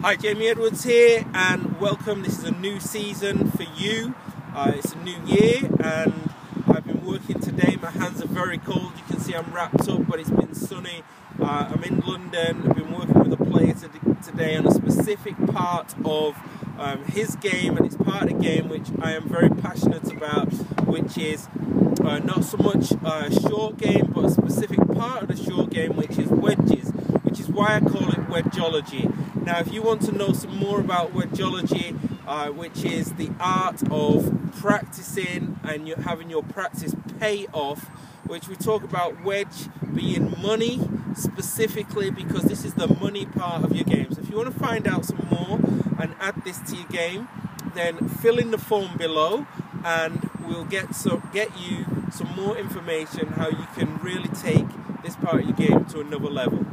Hi, Jamie Edwards here, and welcome. This is a new season for you. Uh, it's a new year, and I've been working today. My hands are very cold. You can see I'm wrapped up, but it's been sunny. Uh, I'm in London. I've been working with a player today on a specific part of um, his game, and it's part of the game which I am very passionate about, which is uh, not so much a short game, but a specific part of the short game, which is wedges, which is why I call it wedgeology. Now, if you want to know some more about wedgeology, uh, which is the art of practicing and having your practice pay off, which we talk about wedge being money specifically because this is the money part of your game. So if you want to find out some more and add this to your game, then fill in the form below and we'll get so get you some more information how you can really take this part of your game to another level.